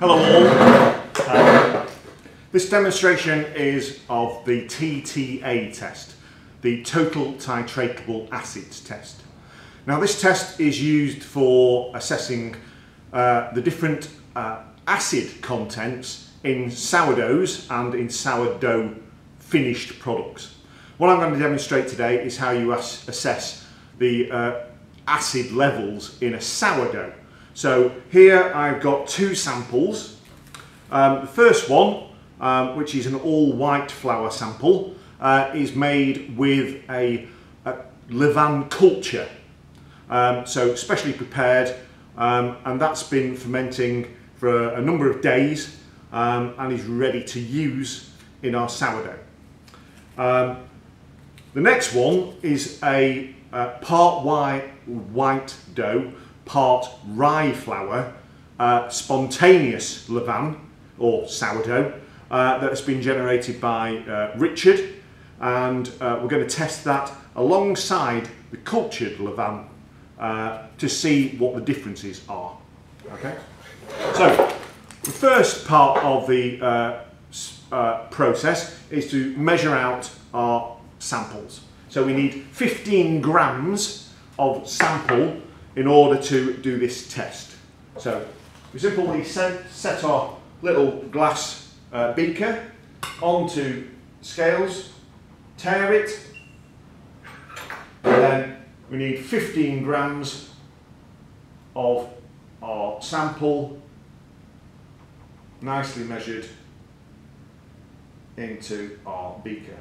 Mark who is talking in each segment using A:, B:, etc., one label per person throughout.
A: Hello all. Um, this demonstration is of the TTA test, the Total Titratable Acids test. Now this test is used for assessing uh, the different uh, acid contents in sourdoughs and in sourdough finished products. What I'm going to demonstrate today is how you assess the uh, acid levels in a sourdough. So here I've got two samples. Um, the first one, um, which is an all white flour sample, uh, is made with a, a levain culture. Um, so specially prepared um, and that's been fermenting for a, a number of days um, and is ready to use in our sourdough. Um, the next one is a uh, part white, white dough, part rye flour, uh, spontaneous levain or sourdough uh, that has been generated by uh, Richard and uh, we're going to test that alongside the cultured levain uh, to see what the differences are. Okay, so the first part of the process is to measure out our samples. So we need 15 grams of sample in order to do this test. So we simply set, set our little glass uh, beaker onto scales, tare it, and then we need 15 grams of our sample nicely measured into our beaker.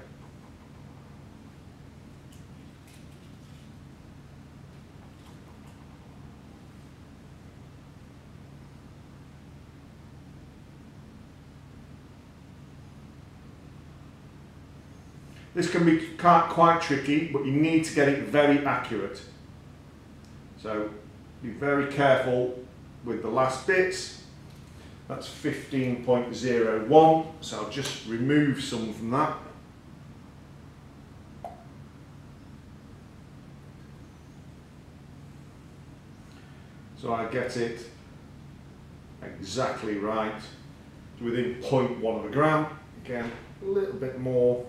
A: This can be quite tricky, but you need to get it very accurate. So be very careful with the last bits. That's 15.01, so I'll just remove some from that. So I get it exactly right, within 0.1 of a gram. Again, a little bit more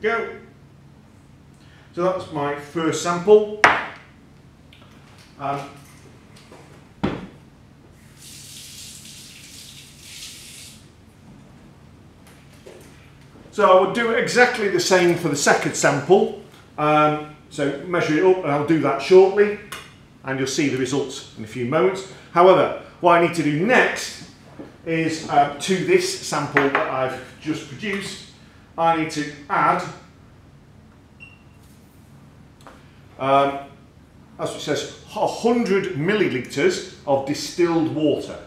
A: go. So that's my first sample. Um, so I would do exactly the same for the second sample. Um, so measure it up and I'll do that shortly and you'll see the results in a few moments. However, what I need to do next is uh, to this sample that I've just produced, I need to add, um, as it says, 100 millilitres of distilled water.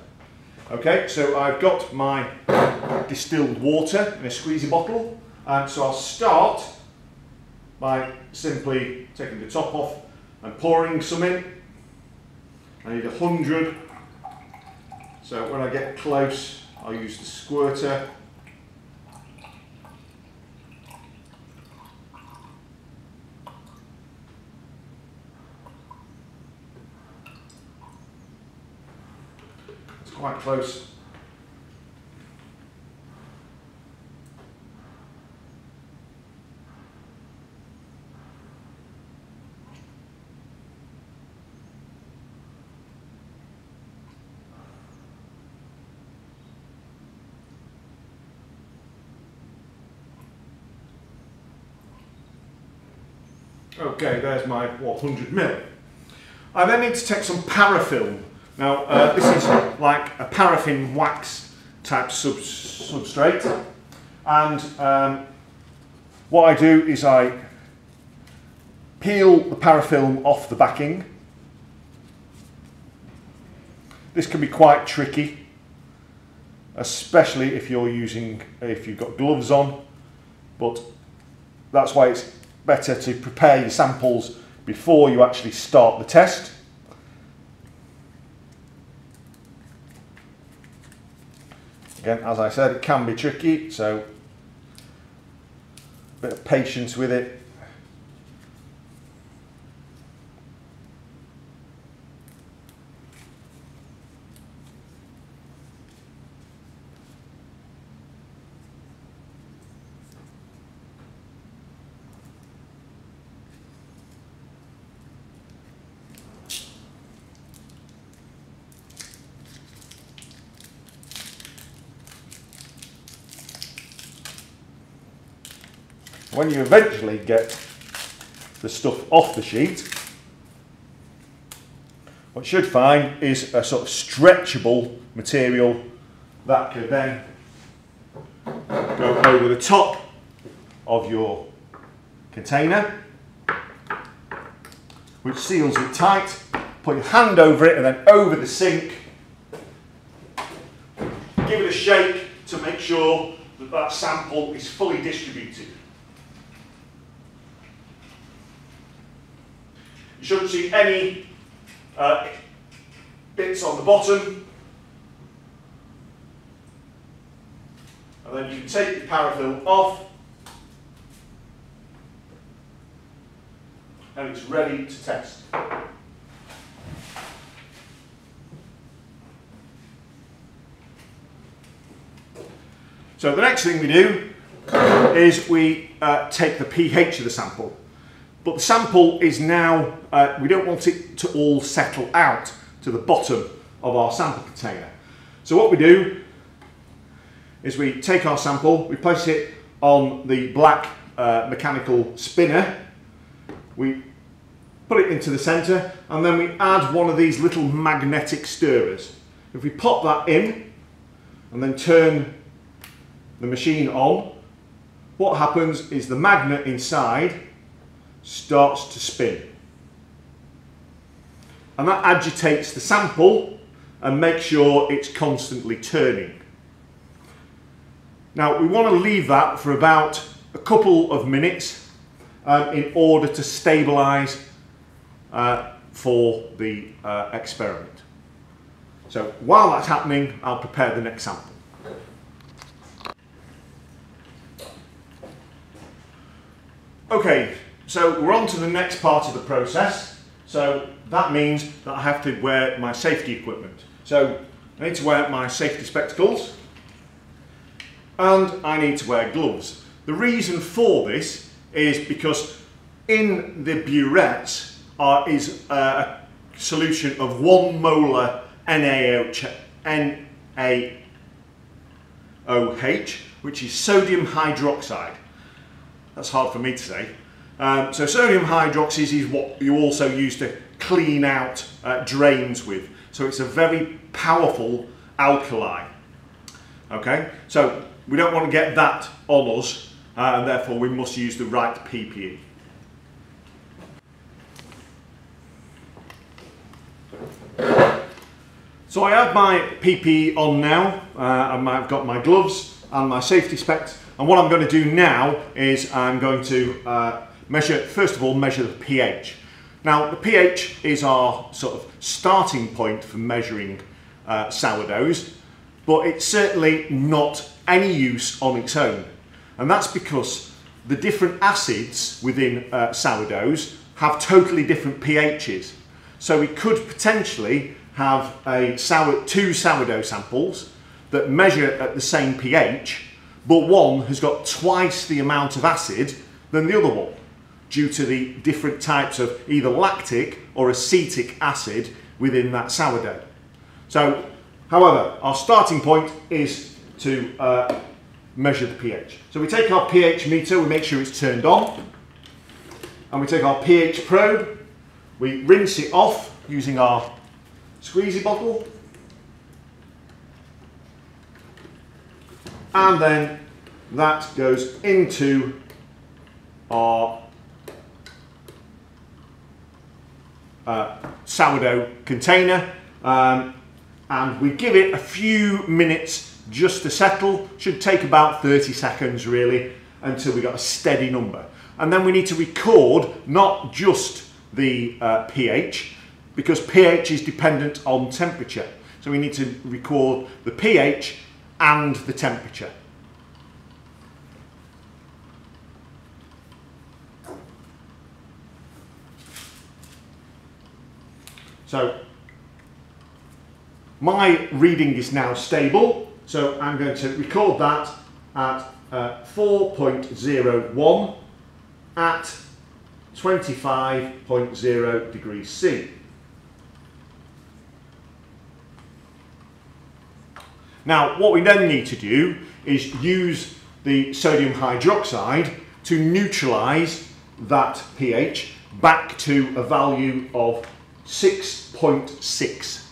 A: Okay, so I've got my distilled water in a squeezy bottle, and so I'll start by simply taking the top off and pouring some in. I need 100, so when I get close, I'll use the squirter quite close. Okay, there's my 100 mil. I then need to take some parafilm now, uh, this is like a paraffin wax type sub substrate. And um, what I do is I peel the parafilm off the backing. This can be quite tricky, especially if you're using, if you've got gloves on, but that's why it's better to prepare your samples before you actually start the test. Again, as I said, it can be tricky, so a bit of patience with it. When you eventually get the stuff off the sheet, what you should find is a sort of stretchable material that can then go over the top of your container, which seals it tight. Put your hand over it and then over the sink. Give it a shake to make sure that that sample is fully distributed. Shouldn't see any uh, bits on the bottom. And then you can take the parafilm off and it's ready to test. So the next thing we do is we uh, take the pH of the sample. But the sample is now, uh, we don't want it to all settle out to the bottom of our sample container. So what we do is we take our sample, we place it on the black uh, mechanical spinner, we put it into the centre and then we add one of these little magnetic stirrers. If we pop that in and then turn the machine on, what happens is the magnet inside starts to spin. And that agitates the sample and makes sure it's constantly turning. Now we want to leave that for about a couple of minutes um, in order to stabilise uh, for the uh, experiment. So while that's happening, I'll prepare the next sample. Okay, so we're on to the next part of the process. So that means that I have to wear my safety equipment. So I need to wear my safety spectacles and I need to wear gloves. The reason for this is because in the burettes are, is uh, a solution of one molar NaOH, NaOH, which is sodium hydroxide. That's hard for me to say. Um, so sodium hydroxide is what you also use to clean out uh, drains with. So it's a very powerful alkali. Okay, so we don't want to get that on us uh, and therefore we must use the right PPE. So I have my PPE on now, uh, I've got my gloves and my safety specs and what I'm going to do now is I'm going to uh, measure, first of all, measure the pH. Now, the pH is our sort of starting point for measuring uh, sourdoughs, but it's certainly not any use on its own. And that's because the different acids within uh, sourdoughs have totally different pHs. So we could potentially have a sour, two sourdough samples that measure at the same pH, but one has got twice the amount of acid than the other one due to the different types of either lactic or acetic acid within that sourdough. So, however, our starting point is to uh, measure the pH. So we take our pH meter, we make sure it's turned on, and we take our pH probe, we rinse it off using our squeezy bottle, and then that goes into our uh, sourdough container um, and we give it a few minutes just to settle. Should take about 30 seconds really until we got a steady number. And then we need to record not just the uh, pH because pH is dependent on temperature. So we need to record the pH and the temperature. So my reading is now stable, so I'm going to record that at uh, 4.01 at 25.0 degrees C. Now, what we then need to do is use the sodium hydroxide to neutralise that pH back to a value of 6.6.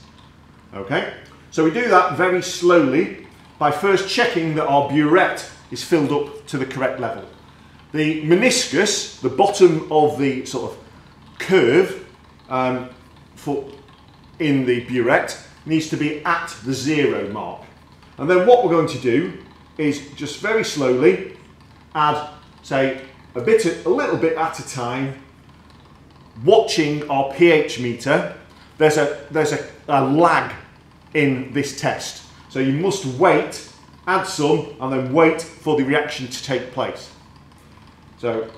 A: Okay, so we do that very slowly by first checking that our burette is filled up to the correct level. The meniscus, the bottom of the sort of curve um, for in the burette, needs to be at the zero mark. And then what we're going to do is just very slowly add, say, a bit, a little bit at a time, watching our pH meter. There's a, there's a, a lag in this test. So you must wait, add some, and then wait for the reaction to take place. So,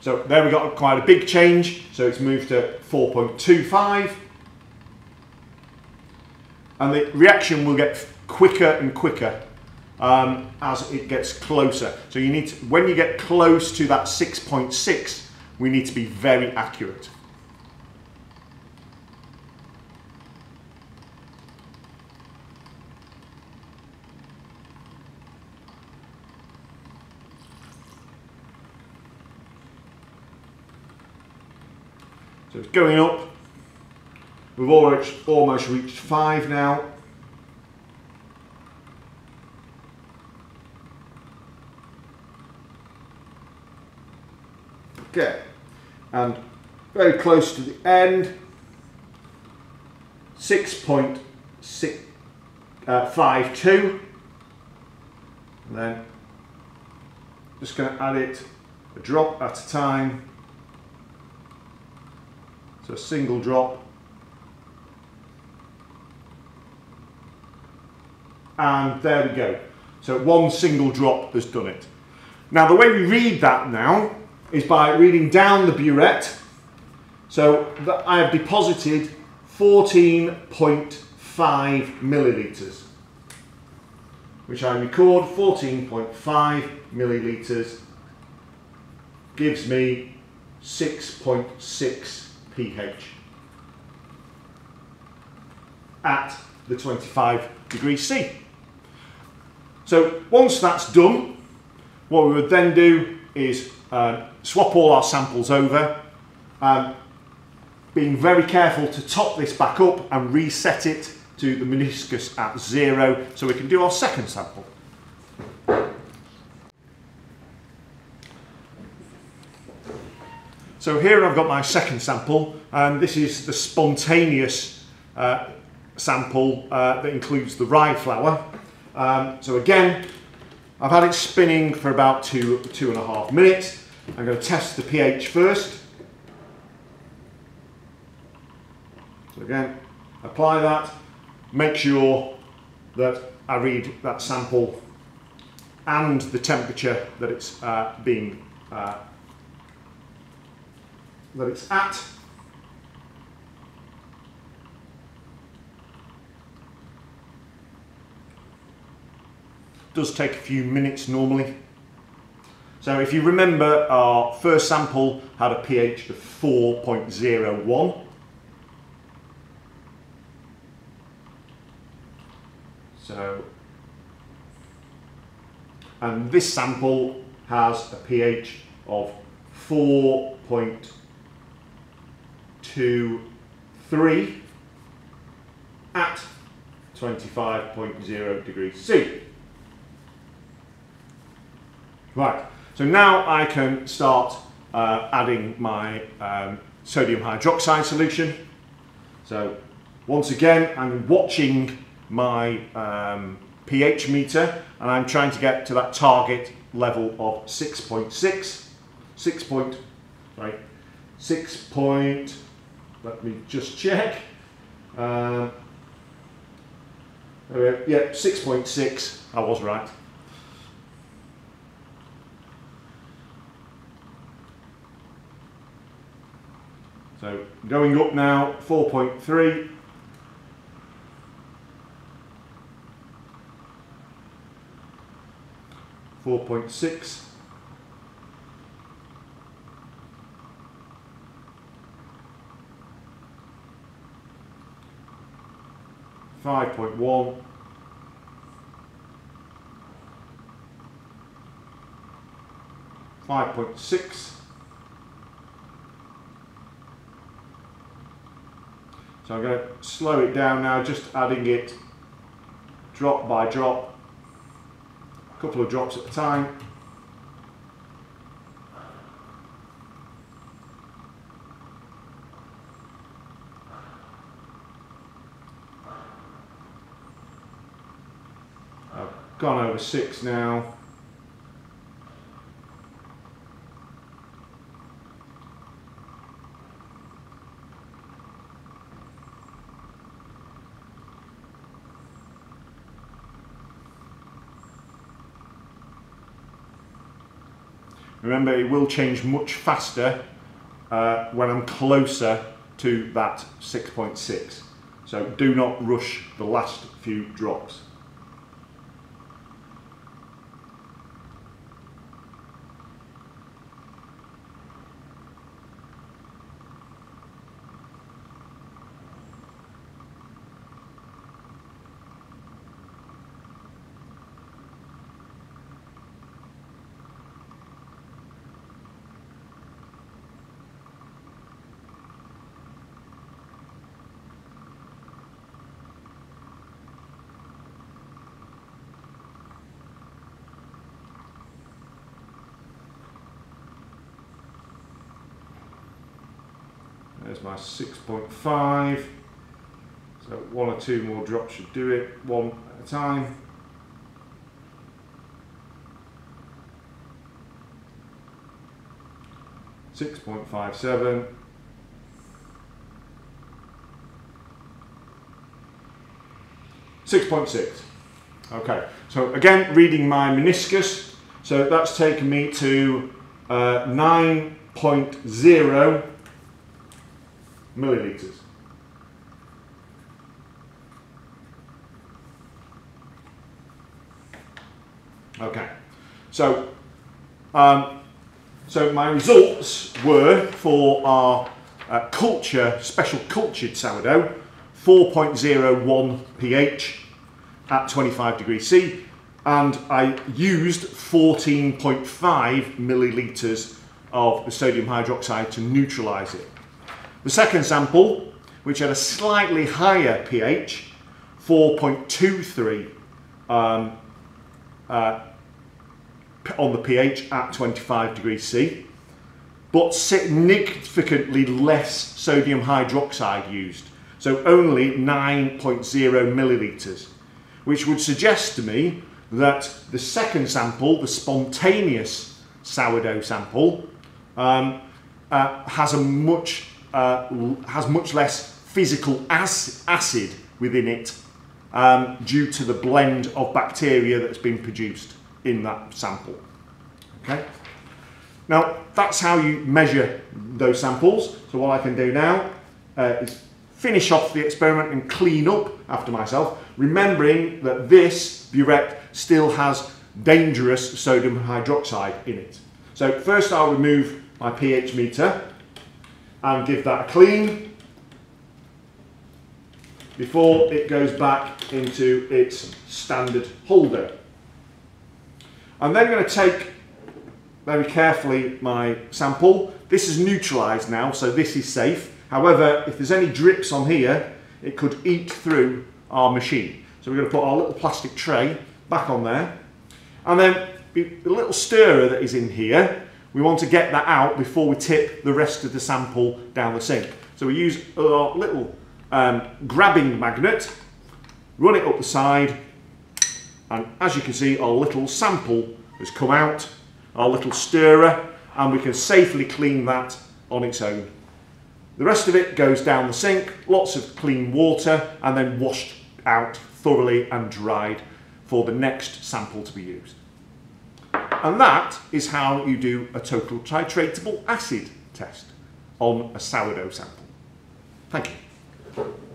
A: so there we got quite a big change. So it's moved to 4.25. And the reaction will get quicker and quicker um, as it gets closer. So you need to, when you get close to that 6.6, we need to be very accurate. So it's going up. We've almost, almost reached five now. Okay, and very close to the end, 6.652, uh, and then just going to add it a drop at a time. So a single drop. And there we go. So one single drop has done it. Now the way we read that now is by reading down the burette. So I have deposited 14.5 millilitres, which I record 14.5 millilitres gives me 6.6 pH at the 25 degrees C. So once that's done, what we would then do is uh, swap all our samples over, um, being very careful to top this back up and reset it to the meniscus at zero so we can do our second sample. So here I've got my second sample and this is the spontaneous uh, sample uh, that includes the rye flour. Um, so again, I've had it spinning for about two, two and a half minutes. I'm going to test the pH first. So again, apply that, make sure that I read that sample and the temperature that it's uh, being uh, that it's at. Does take a few minutes normally. So if you remember our first sample had a pH of 4.01. So, and this sample has a pH of 4.01 to 3 at 25.0 degrees C. Right, so now I can start uh, adding my um, sodium hydroxide solution. So once again, I'm watching my um, pH meter and I'm trying to get to that target level of 6.6, 6 point, right, 6 point, let me just check. Um, yeah, 6.6, I was right. So going up now, 4.3. Four point six. Five point one. Five point six. So I'm going to slow it down now, just adding it drop by drop, a couple of drops at a time. I've gone over six now. Remember, it will change much faster uh, when I'm closer to that 6.6. So do not rush the last few drops. There's my 6.5. So one or two more drops should do it, one at a time. Six point five seven. Six point six. Okay, so again, reading my meniscus. So that's taken me to uh, 9.0 milliliters. Okay, so um, so my results were for our uh, culture special cultured sourdough 4.01 pH at 25 degrees C and I used 14.5 milliliters of the sodium hydroxide to neutralize it. The second sample, which had a slightly higher pH, 4.23 um, uh, on the pH at 25 degrees C, but significantly less sodium hydroxide used, so only 9.0 milliliters, which would suggest to me that the second sample, the spontaneous sourdough sample, um, uh, has a much uh, has much less physical acid within it um, due to the blend of bacteria that's been produced in that sample. Okay. Now that's how you measure those samples. So what I can do now uh, is finish off the experiment and clean up after myself, remembering that this burette still has dangerous sodium hydroxide in it. So first I'll remove my pH meter and give that a clean before it goes back into its standard holder. I'm then going to take very carefully my sample. This is neutralised now, so this is safe. However, if there's any drips on here, it could eat through our machine. So we're going to put our little plastic tray back on there. And then the little stirrer that is in here, we want to get that out before we tip the rest of the sample down the sink. So we use our little um, grabbing magnet, run it up the side, and as you can see, our little sample has come out, our little stirrer, and we can safely clean that on its own. The rest of it goes down the sink, lots of clean water, and then washed out thoroughly and dried for the next sample to be used. And that is how you do a total titratable acid test on a sourdough sample. Thank you.